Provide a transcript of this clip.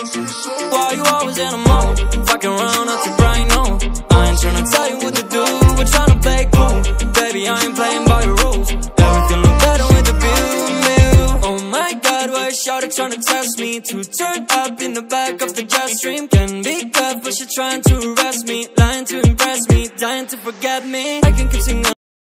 Why you always in a mood? Fucking round out your brain, no I ain't tryna tell you what to do We're tryna play cool. Baby, I ain't playing by your rules. Everything look better with the view, Oh my god, why is Shawty tryna test me? To turn up in the back of the jet stream. Can be tough, but she trying to arrest me. Lying to impress me, dying to forget me. I can keep singing